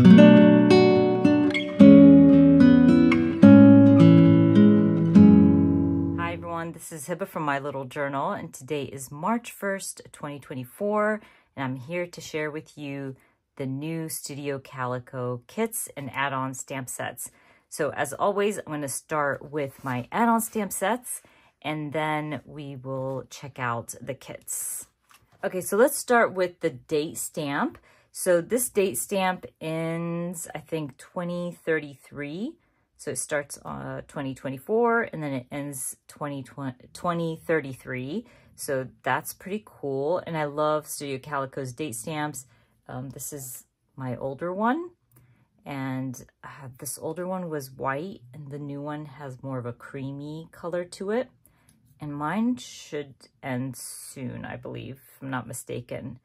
Hi everyone, this is Heba from My Little Journal and today is March 1st, 2024 and I'm here to share with you the new Studio Calico kits and add-on stamp sets. So as always, I'm going to start with my add-on stamp sets and then we will check out the kits. Okay, so let's start with the date stamp. So this date stamp ends, I think, 2033. So it starts uh, 2024 and then it ends 2033. So that's pretty cool. And I love Studio Calico's date stamps. Um, this is my older one. And uh, this older one was white and the new one has more of a creamy color to it. And mine should end soon, I believe, if I'm not mistaken.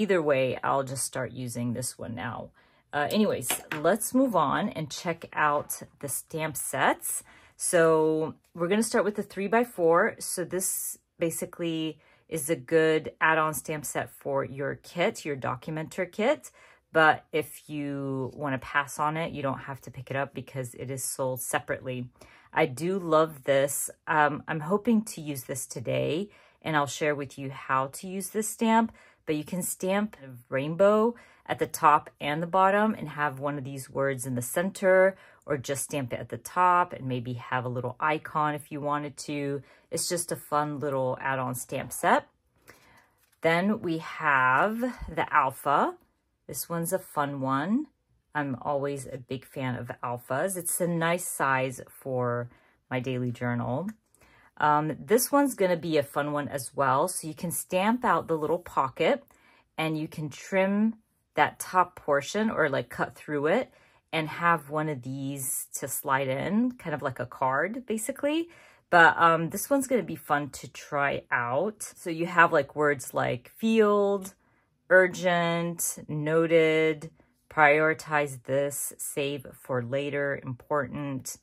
Either way, I'll just start using this one now. Uh, anyways, let's move on and check out the stamp sets. So we're going to start with the 3x4. So this basically is a good add-on stamp set for your kit, your documenter kit. But if you want to pass on it, you don't have to pick it up because it is sold separately. I do love this. Um, I'm hoping to use this today and I'll share with you how to use this stamp. But you can stamp a rainbow at the top and the bottom and have one of these words in the center or just stamp it at the top and maybe have a little icon if you wanted to. It's just a fun little add-on stamp set. Then we have the Alpha. This one's a fun one. I'm always a big fan of alphas. It's a nice size for my daily journal. Um, this one's going to be a fun one as well. So you can stamp out the little pocket and you can trim that top portion or like cut through it and have one of these to slide in, kind of like a card basically. But um, this one's going to be fun to try out. So you have like words like field, urgent, noted, prioritize this, save for later, important,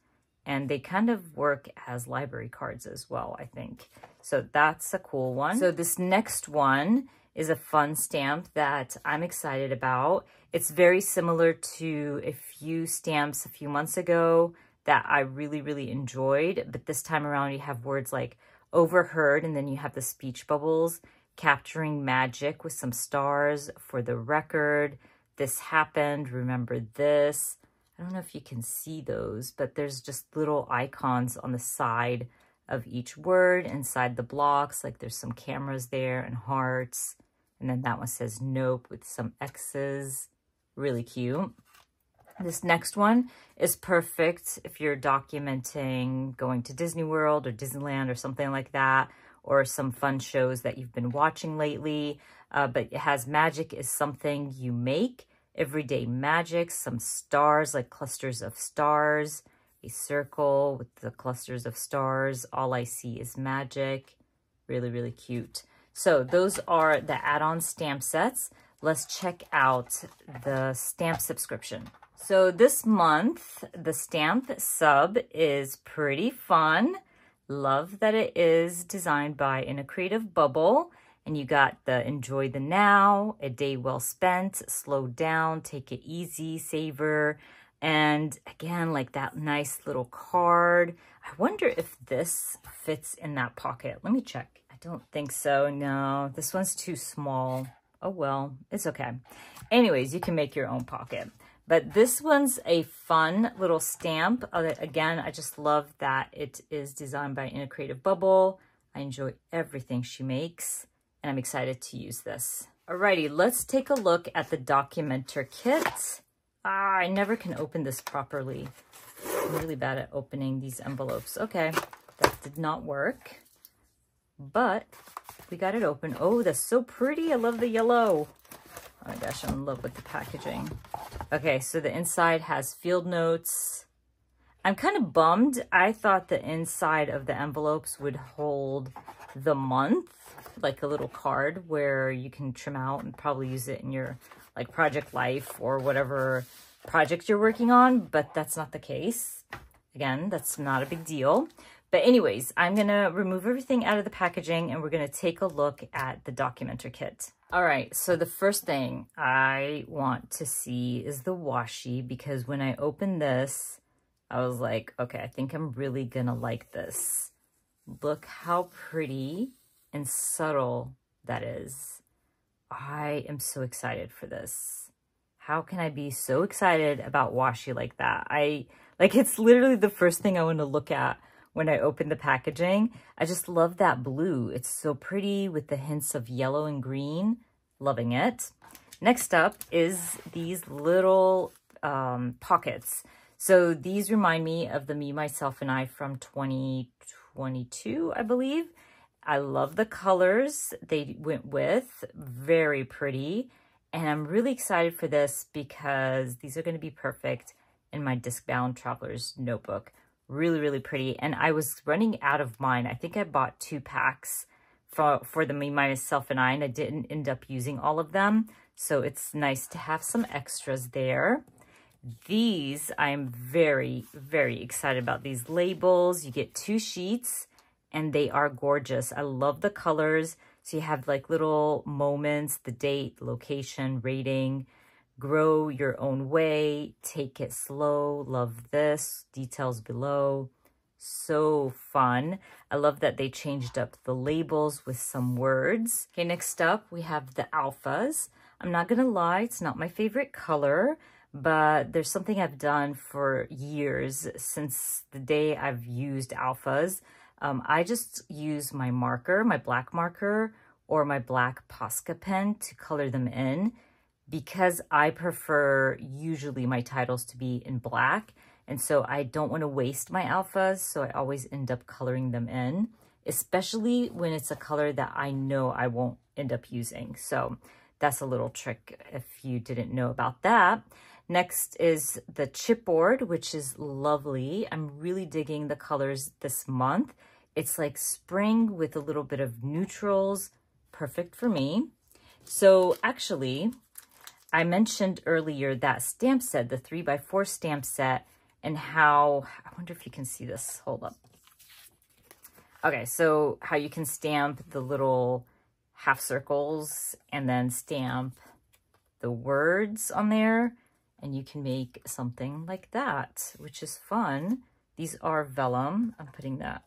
and they kind of work as library cards as well, I think. So that's a cool one. So this next one is a fun stamp that I'm excited about. It's very similar to a few stamps a few months ago that I really, really enjoyed. But this time around, you have words like overheard, and then you have the speech bubbles, capturing magic with some stars for the record. This happened, remember this. I don't know if you can see those, but there's just little icons on the side of each word inside the blocks. Like there's some cameras there and hearts. And then that one says nope with some X's. Really cute. This next one is perfect if you're documenting going to Disney World or Disneyland or something like that, or some fun shows that you've been watching lately. Uh, but it has magic is something you make, everyday magic, some stars like clusters of stars, a circle with the clusters of stars. All I see is magic. Really, really cute. So those are the add-on stamp sets. Let's check out the stamp subscription. So this month, the stamp sub is pretty fun. Love that it is designed by In a Creative Bubble. And you got the enjoy the now, a day well spent, slow down, take it easy, savor. And again, like that nice little card. I wonder if this fits in that pocket. Let me check. I don't think so. No, this one's too small. Oh, well, it's okay. Anyways, you can make your own pocket. But this one's a fun little stamp. Uh, again, I just love that it is designed by In a Creative Bubble. I enjoy everything she makes, and I'm excited to use this. Alrighty, let's take a look at the Documenter kit. Ah, I never can open this properly. I'm really bad at opening these envelopes. Okay, that did not work but we got it open. Oh, that's so pretty. I love the yellow. Oh my gosh, I'm in love with the packaging. Okay, so the inside has field notes. I'm kind of bummed. I thought the inside of the envelopes would hold the month, like a little card where you can trim out and probably use it in your like project life or whatever project you're working on, but that's not the case. Again, that's not a big deal. But anyways, I'm going to remove everything out of the packaging and we're going to take a look at the Documenter kit. All right, so the first thing I want to see is the washi because when I opened this, I was like, okay, I think I'm really gonna like this. Look how pretty and subtle that is. I am so excited for this. How can I be so excited about washi like that? I like it's literally the first thing I want to look at when I open the packaging. I just love that blue. It's so pretty with the hints of yellow and green. Loving it. Next up is these little um, pockets. So these remind me of the Me, Myself, and I from 2022, I believe. I love the colors they went with. Very pretty. And I'm really excited for this because these are going to be perfect in my disc-bound traveler's notebook really, really pretty. And I was running out of mine. I think I bought two packs for, for the Me, Myself, and I, and I didn't end up using all of them. So it's nice to have some extras there. These, I'm very, very excited about these labels. You get two sheets and they are gorgeous. I love the colors. So you have like little moments, the date, location, rating, grow your own way, take it slow, love this, details below. So fun. I love that they changed up the labels with some words. Okay, next up we have the alphas. I'm not gonna lie, it's not my favorite color, but there's something I've done for years since the day I've used alphas. Um, I just use my marker, my black marker, or my black Posca pen to color them in because I prefer usually my titles to be in black. And so I don't want to waste my alphas. So I always end up coloring them in, especially when it's a color that I know I won't end up using. So that's a little trick if you didn't know about that. Next is the chipboard, which is lovely. I'm really digging the colors this month. It's like spring with a little bit of neutrals. Perfect for me. So actually, I mentioned earlier that stamp set, the 3x4 stamp set, and how, I wonder if you can see this. Hold up. Okay, so how you can stamp the little half circles and then stamp the words on there. And you can make something like that, which is fun. These are vellum. I'm putting that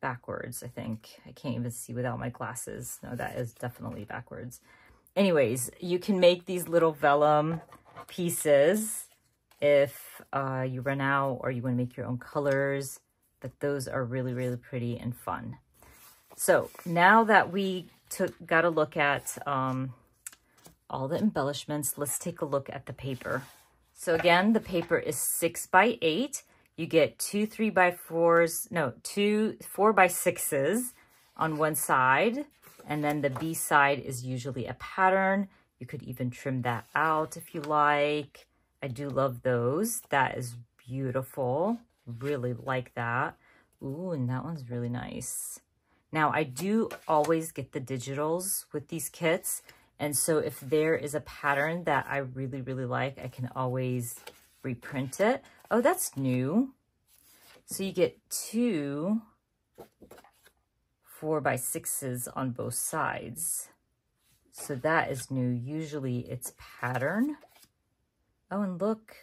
backwards, I think. I can't even see without my glasses. No, that is definitely backwards anyways, you can make these little vellum pieces if uh, you run out or you want to make your own colors. But those are really, really pretty and fun. So now that we took got a look at um, all the embellishments, let's take a look at the paper. So again, the paper is six by eight. You get two three by fours, no, two four by sixes on one side and then the B side is usually a pattern. You could even trim that out if you like. I do love those. That is beautiful. Really like that. Ooh, and that one's really nice. Now, I do always get the digitals with these kits. And so if there is a pattern that I really, really like, I can always reprint it. Oh, that's new. So you get two four by sixes on both sides. So that is new. Usually it's pattern. Oh, and look,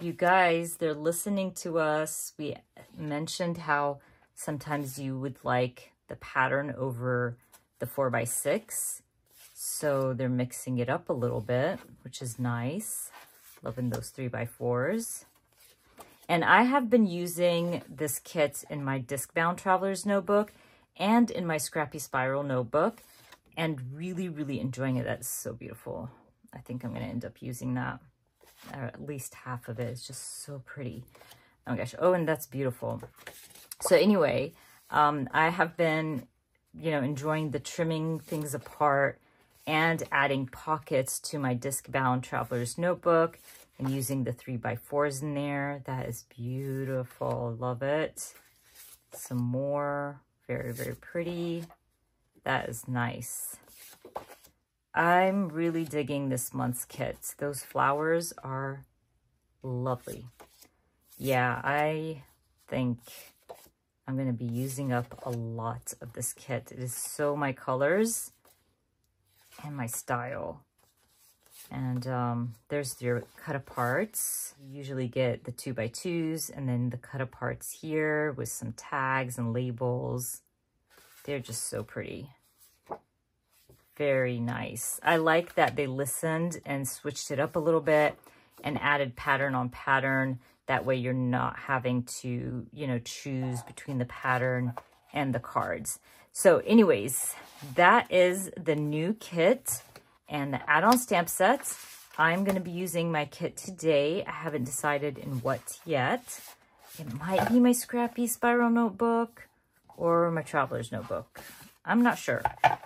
you guys, they're listening to us. We mentioned how sometimes you would like the pattern over the four by six. So they're mixing it up a little bit, which is nice. Loving those three by fours. And I have been using this kit in my disc bound traveler's notebook and in my Scrappy Spiral notebook and really, really enjoying it. That's so beautiful. I think I'm going to end up using that. Or at least half of it. It's just so pretty. Oh my gosh. Oh, and that's beautiful. So anyway, um, I have been, you know, enjoying the trimming things apart and adding pockets to my disc-bound traveler's notebook and using the 3x4s in there. That is beautiful. Love it. Some more very, very pretty. That is nice. I'm really digging this month's kit. Those flowers are lovely. Yeah, I think I'm going to be using up a lot of this kit. It is so my colors. and my style. And um, there's your cut aparts. You usually get the two by twos and then the cut aparts here with some tags and labels. They're just so pretty. Very nice. I like that they listened and switched it up a little bit and added pattern on pattern. That way you're not having to, you know, choose between the pattern and the cards. So anyways, that is the new kit and the add-on stamp sets. I'm going to be using my kit today. I haven't decided in what yet. It might be my scrappy spiral notebook or my traveler's notebook. I'm not sure.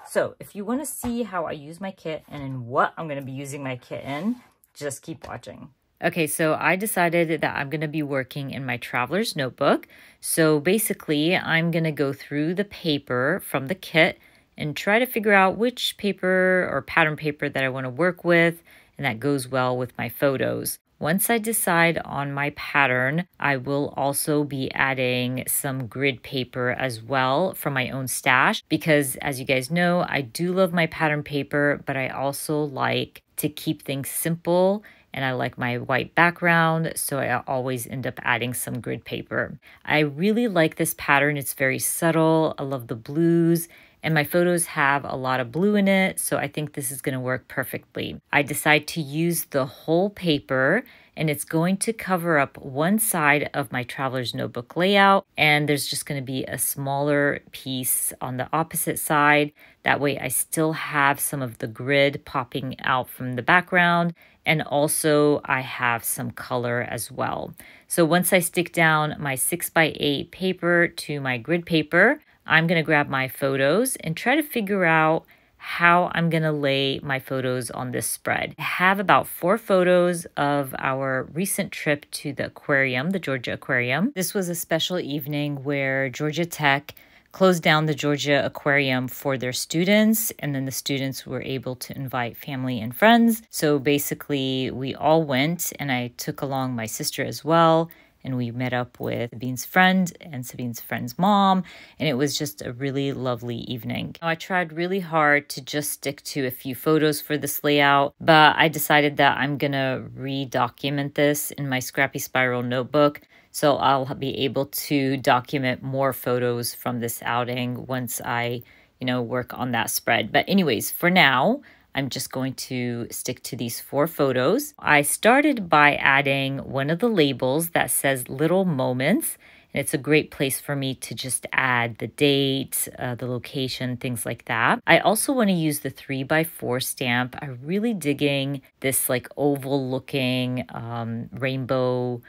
So if you want to see how I use my kit and in what I'm going to be using my kit in, just keep watching. Okay, so I decided that I'm going to be working in my traveler's notebook. So basically, I'm going to go through the paper from the kit and try to figure out which paper or pattern paper that I want to work with and that goes well with my photos. Once I decide on my pattern, I will also be adding some grid paper as well from my own stash because as you guys know, I do love my pattern paper, but I also like to keep things simple and I like my white background, so I always end up adding some grid paper. I really like this pattern. It's very subtle. I love the blues and my photos have a lot of blue in it, so I think this is going to work perfectly. I decide to use the whole paper and it's going to cover up one side of my traveler's notebook layout and there's just going to be a smaller piece on the opposite side. That way I still have some of the grid popping out from the background and also I have some color as well. So once I stick down my 6x8 paper to my grid paper, I'm going to grab my photos and try to figure out how I'm going to lay my photos on this spread. I have about four photos of our recent trip to the aquarium, the Georgia Aquarium. This was a special evening where Georgia Tech closed down the Georgia Aquarium for their students, and then the students were able to invite family and friends. So basically, we all went, and I took along my sister as well and we met up with Sabine's friend and Sabine's friend's mom, and it was just a really lovely evening. I tried really hard to just stick to a few photos for this layout, but I decided that I'm gonna re-document this in my Scrappy Spiral notebook so I'll be able to document more photos from this outing once I, you know, work on that spread. But anyways, for now, I'm just going to stick to these four photos. I started by adding one of the labels that says little moments. And it's a great place for me to just add the date, uh, the location, things like that. I also want to use the three by four stamp. I'm really digging this like oval looking um, rainbow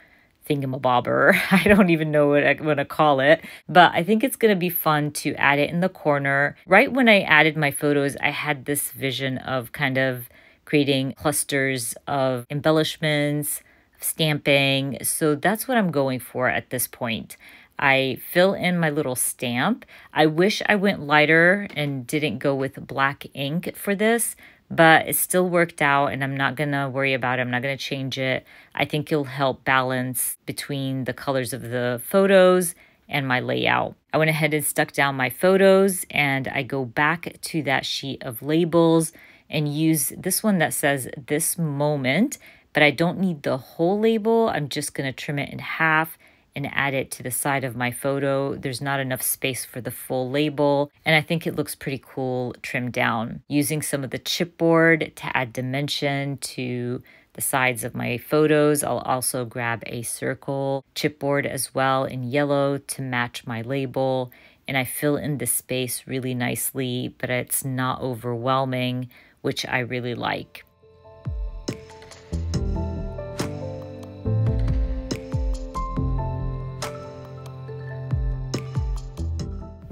thingamabobber. I don't even know what I want to call it, but I think it's going to be fun to add it in the corner. Right when I added my photos, I had this vision of kind of creating clusters of embellishments, stamping. So that's what I'm going for at this point. I fill in my little stamp. I wish I went lighter and didn't go with black ink for this, but it still worked out and I'm not gonna worry about it. I'm not gonna change it. I think it'll help balance between the colors of the photos and my layout. I went ahead and stuck down my photos and I go back to that sheet of labels and use this one that says this moment, but I don't need the whole label. I'm just gonna trim it in half and add it to the side of my photo. There's not enough space for the full label, and I think it looks pretty cool trimmed down. Using some of the chipboard to add dimension to the sides of my photos. I'll also grab a circle chipboard as well in yellow to match my label. And I fill in the space really nicely, but it's not overwhelming, which I really like.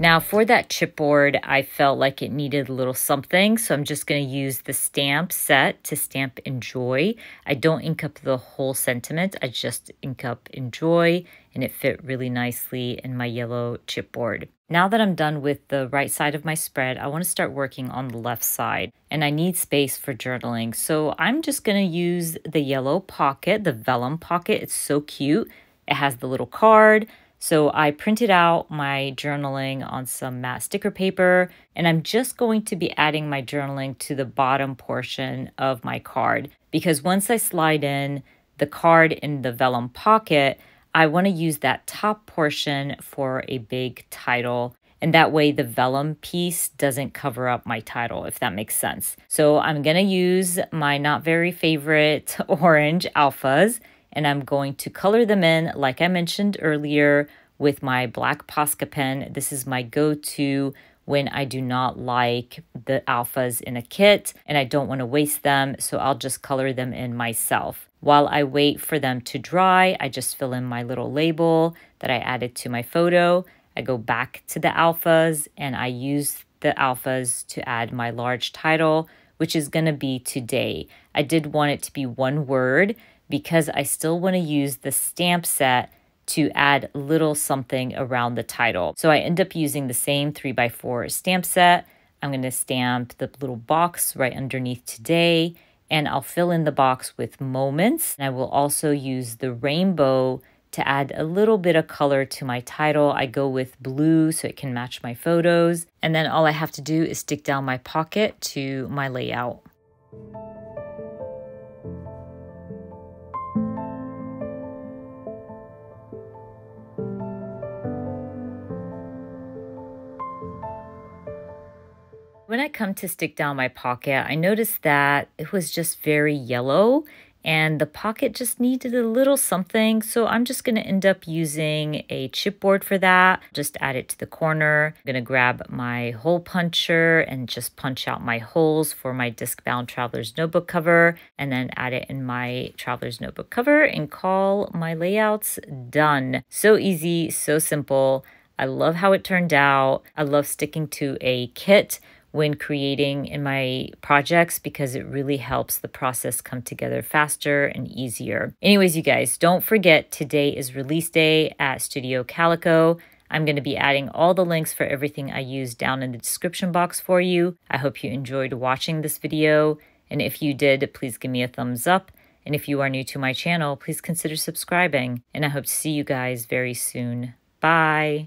Now for that chipboard, I felt like it needed a little something, so I'm just going to use the stamp set to stamp enjoy. I don't ink up the whole sentiment, I just ink up enjoy, and it fit really nicely in my yellow chipboard. Now that I'm done with the right side of my spread, I want to start working on the left side, and I need space for journaling. So I'm just going to use the yellow pocket, the vellum pocket. It's so cute. It has the little card, So I printed out my journaling on some matte sticker paper, and I'm just going to be adding my journaling to the bottom portion of my card because once I slide in the card in the vellum pocket, I want to use that top portion for a big title and that way the vellum piece doesn't cover up my title, if that makes sense. So I'm gonna use my not very favorite orange alphas and I'm going to color them in, like I mentioned earlier, with my black Posca pen. This is my go-to when I do not like the alphas in a kit and I don't want to waste them, so I'll just color them in myself. While I wait for them to dry, I just fill in my little label that I added to my photo. I go back to the alphas and I use the alphas to add my large title, which is going to be today. I did want it to be one word because I still want to use the stamp set to add little something around the title. So I end up using the same 3x4 stamp set. I'm going to stamp the little box right underneath today and I'll fill in the box with moments. And I will also use the rainbow to add a little bit of color to my title. I go with blue so it can match my photos. And then all I have to do is stick down my pocket to my layout. Come to stick down my pocket, I noticed that it was just very yellow and the pocket just needed a little something. So I'm just going to end up using a chipboard for that. Just add it to the corner. I'm going to grab my hole puncher and just punch out my holes for my disc bound traveler's notebook cover and then add it in my traveler's notebook cover and call my layouts done. So easy, so simple. I love how it turned out. I love sticking to a kit when creating in my projects because it really helps the process come together faster and easier. Anyways, you guys, don't forget today is release day at Studio Calico. I'm going to be adding all the links for everything I use down in the description box for you. I hope you enjoyed watching this video. And if you did, please give me a thumbs up. And if you are new to my channel, please consider subscribing. And I hope to see you guys very soon. Bye.